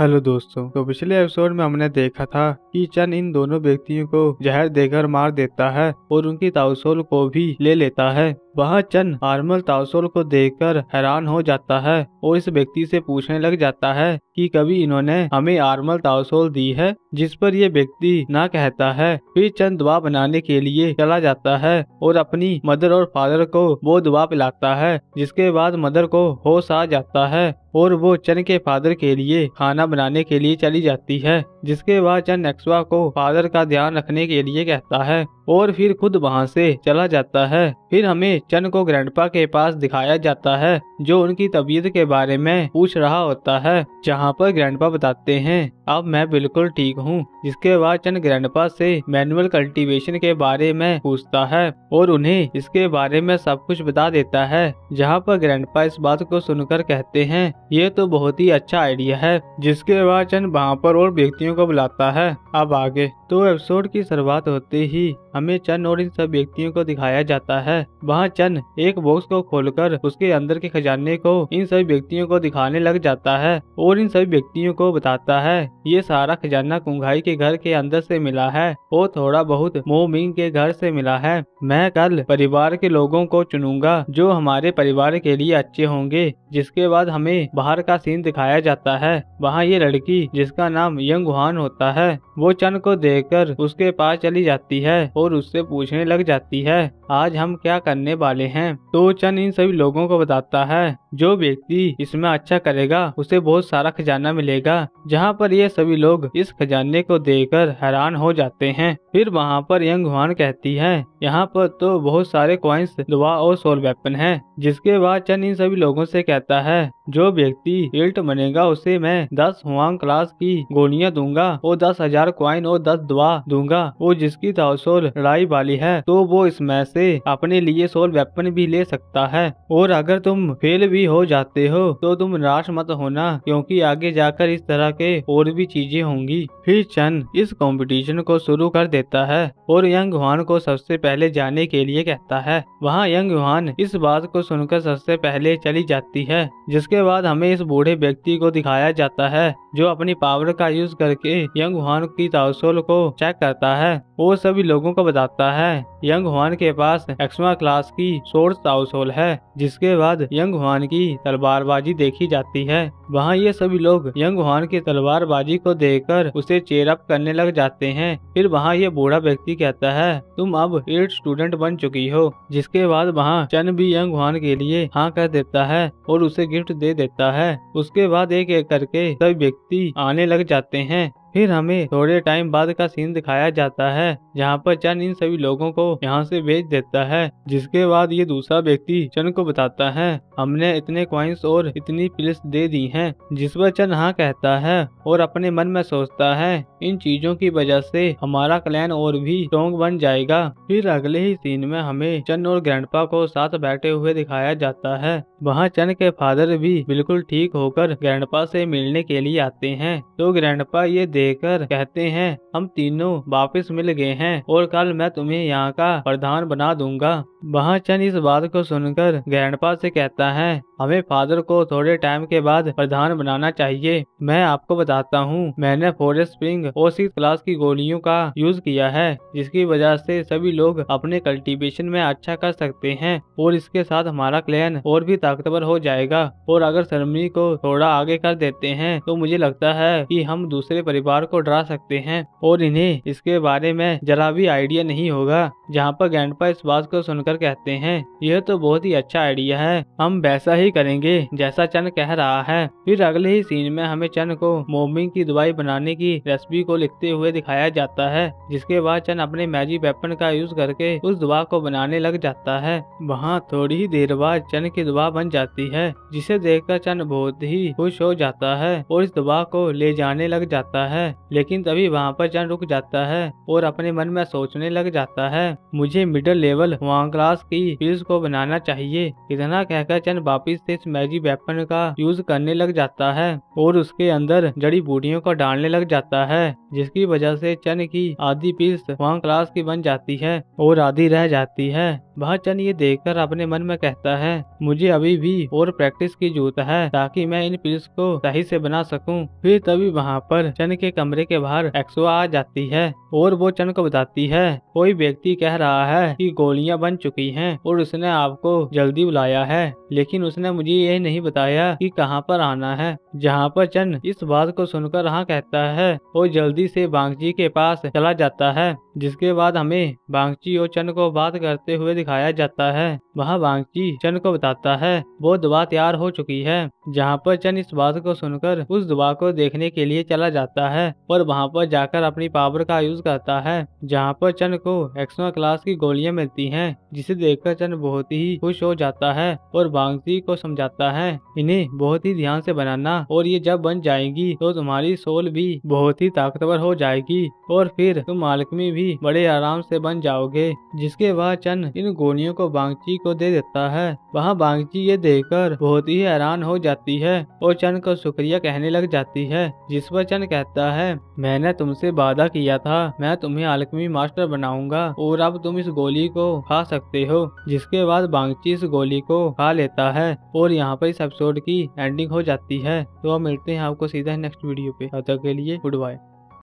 Hello दोस्तों तो पिछले एपिसोड में हमने देखा था कि चन इन दोनों व्यक्तियों को जहर देकर मार देता है और उनकी ताउसोल को भी ले लेता है। वहाँ चन आर्मल ताउसोल को देखकर हैरान हो जाता है और इस व्यक्ति से पूछने लग जाता है कि कभी इन्होंने हमें आर्मल ताउसोल दी है, जिस पर यह व्यक्ति ना कहता है। फिर चन दवा बनाने के लिए चला जाता है और अपनी मदर और फादर को वो दवा पिलाता है, जिसके बाद मदर को होश आ जाता है और वो चन के फादर के लिए खाना बनाने के लिए चली जाती है, जिसके बाद चन एक्सवा को फादर का ध्यान रखने के लिए कहता है और फिर खुद वहाँ से चला जाता है। फिर हमें चन को ग्रैंडपा के पास दिखाया जाता है। जो उनकी तबीयत के बारे में पूछ रहा होता है, जहाँ पर ग्रैंडपा बताते हैं। अब मैं बिल्कुल ठीक हूँ, जिसके बाद चन ग्रैंडपा से मैनुअल कल्टीवेशन के बारे में पूछता है और उन्हें इसके बारे में सब कुछ बता देता है। जहाँ पर ग्रैंडपा इस बात को सुनकर कहते हैं, ये तो बहुत ही अच्छा आइडिया है। जिसके बाद चंद वहाँ पर और व्यक्तियों को बुलाता है। अब आगे तो एपिसोड की शुरुआत होते ही हमें चंद और इन सब व्यक्तियों को दिखाया जाता है। वहाँ चंद एक बॉक्स को खोलकर उसके अंदर के खजाने को, इन सभी व्यक्तियों को दिखाने लग जाता है और इन सभी व्यक्तियों को बताता है। ये सारा खजाना कुंघाई के घर के अंदर से मिला है और थोड़ा बहुत मोमिंग के घर से मिला है। मैं कल परिवार के लोगों को चुनूँगा जो हमारे परिवार के लिए अच्छे होंगे, जिसके बाद हमें बाहर का सीन दिखाया जाता है। वहाँ ये लड़की, जिसका नाम यंग वुहान होता है, वो चन को देखकर उसके पास चली जाती है और उससे पूछने लग जाती है, आज हम क्या करने वाले हैं? तो चन इन सभी लोगों को बताता है है जो व्यक्ति इसमें अच्छा करेगा, उसे बहुत सारा खजाना मिलेगा। जहाँ पर ये सभी लोग इस खजाने को देखकर हैरान हो जाते हैं। फिर वहाँ पर यंग हुआन कहती है, यहाँ पर तो बहुत सारे कॉइन्स दुआ और सोल वेपन है, जिसके बाद चन इन सभी लोगों से कहता है, जो व्यक्ति इल्ट बनेगा, उसे मैं दस हुआंग क्लास की गोलियाँ दूँगा, और दस हज़ार क्वाइन और दस दुआ दूँगा वो जिसकी ताउसोल लड़ाई वाली है तो वो इसमें से अपने लिए सोल वेपन भी ले सकता है। और अगर तुम फेल भी हो जाते हो तो तुम निराश मत होना, क्योंकि आगे जाकर इस तरह के और भी चीज़ें होंगी। फिर चन इस कंपटीशन को शुरू कर देता है और यंग हुआन को सबसे पहले जाने के लिए कहता है। वहाँ यंग हुआन इस बात को सुनकर सबसे पहले चली जाती है, जिसके बाद हमें इस बूढ़े व्यक्ति को दिखाया जाता है, जो अपनी पावर का यूज़ करके यंग हुआन की ताउसोल को चेक करता है। वो सभी लोगों को बताता है। यंग हुआन के पास एक्समा क्लास की सोर्स ताउसोल है, जिसके बाद यंग हुआन की तलवारबाजी देखी जाती है। वहाँ ये सभी लोग यंग हुआन की तलवारबाजी को देखकर उसे चेयर अप करने लग जाते हैं। फिर वहाँ ये बूढ़ा व्यक्ति कहता है, तुम अब एट स्टूडेंट बन चुकी हो। जिसके बाद वहाँ चन भी यंग हुआन के लिए हाँ कर देता है और उसे गिफ्ट दे देता है। उसके बाद एक एक करके सभी व्यक्ति आने लग जाते हैं। फिर हमें थोड़े टाइम बाद का सीन दिखाया जाता है, जहाँ पर चन इन सभी लोगों को यहाँ से भेज देता है, जिसके बाद ये दूसरा व्यक्ति चन को बताता है, हमने इतने क्वाइंस और इतनी पिल्स दे दी हैं जिस पर चन हाँ कहता है और अपने मन में सोचता है, इन चीज़ों की वजह से हमारा क्लैन और भी स्ट्रॉन्ग बन जाएगा फिर अगले ही सीन में हमें चन और ग्रैंडपा को साथ बैठे हुए दिखाया जाता है वहाँ चन के फादर भी बिल्कुल ठीक होकर ग्रैंडपा से मिलने के लिए आते हैं। तो ग्रैंडपा ये देखकर कहते हैं, हम तीनों वापस मिल गए हैं और कल मैं तुम्हें यहाँ का प्रधान बना दूँगा। वहाँ चंद इस बात को सुनकर ग्रैंडपा से कहता है, हमें फादर को थोड़े टाइम के बाद प्रधान बनाना चाहिए। मैं आपको बताता हूँ, मैंने फॉरेस्ट स्प्रिंग और सिक्स क्लास की गोलियों का यूज़ किया है, जिसकी वजह से सभी लोग अपने कल्टीवेशन में अच्छा कर सकते हैं और इसके साथ हमारा क्लैन और भी ताकतवर हो जाएगा। और अगर सरमनी को थोड़ा आगे कर देते हैं तो मुझे लगता है कि हम दूसरे परिवार को डरा सकते हैं और इन्हें इसके बारे में जरा भी आइडिया नहीं होगा। जहाँ पर ग्रैंडपा इस बात को सुनकर कहते हैं, यह तो बहुत ही अच्छा आइडिया है, हम वैसा ही करेंगे जैसा चन कह रहा है। फिर अगले ही सीन में हमें चन को मोमिंग की दवाई बनाने की रेसिपी को लिखते हुए दिखाया जाता है, जिसके बाद चन अपने मैजिक वेपन का यूज़ करके उस दवा को बनाने लग जाता है। वहाँ थोड़ी ही देर बाद चन की दवा बन जाती है, जिसे देखकर चन बहुत ही खुश हो जाता है और इस दवा को ले जाने लग जाता है। लेकिन तभी वहाँ पर चन रुक जाता है और अपने मन में सोचने लग जाता है, मुझे मिडिल लेवल वहाँ क्लास की पिल्स को बनाना चाहिए इतना कहकर चंद वापिस से इस मैजिक वेपन का यूज़ करने लग जाता है और उसके अंदर जड़ी बूटियों को डालने लग जाता है, जिसकी वजह से चन की आधी पीस वहाँ क्लास की बन जाती है और आधी रह जाती है वह चंद ये देखकर अपने मन में कहता है, मुझे अभी भी और प्रैक्टिस की ज़रूरत है ताकि मैं इन पिल्स को सही से बना सकूँ। फिर तभी वहाँ पर चन के कमरे के बाहर एक्सो आ जाती है और वो चन को बताती है, कोई व्यक्ति कह रहा है कि गोलियाँ बन चुकी हैं और उसने आपको जल्दी बुलाया है। लेकिन उसने मुझे ये नहीं बताया कि कहाँ पर आना है। जहाँ पर चंद इस बात को सुनकर हाँ कहता है और जल्दी से बांगची के पास चला जाता है। जिसके बाद हमें बांगची और चन को बात करते हुए दिखाया जाता है। वहाँ बांगची चन को बताता है, वो दवा तैयार हो चुकी है, जहाँ पर चन इस बात को सुनकर उस दवा को देखने के लिए चला जाता है और वहाँ पर जाकर अपनी पावर का यूज़ करता है, जहाँ पर चन को एक्समा क्लास की गोलियाँ मिलती है, जिसे देखकर चन बहुत ही खुश हो जाता है और बांगची को समझाता है, इन्हें बहुत ही ध्यान से बनाना और ये जब बन जाएगी तो तुम्हारी सोल भी बहुत ही ताकतवर हो जाएगी और फिर तुम मालकमी भी बड़े आराम से बन जाओगे, जिसके बाद चंद इन गोलियों को बांगची को दे देता है। वहाँ बांगची ये देखकर बहुत ही हैरान हो जाती है और चंद को शुक्रिया कहने लग जाती है, जिस पर चंद कहता है, मैंने तुमसे वादा किया था, मैं तुम्हें आलकमी मास्टर बनाऊँगा और अब तुम इस गोली को खा सकते हो। जिसके बाद बांगची इस गोली को खा लेता है और यहाँ पर इस एपिसोड की एंडिंग हो जाती है। तो अब मिलते हैं आपको सीधा नेक्स्ट वीडियो पे। तब तक के लिए गुड बाय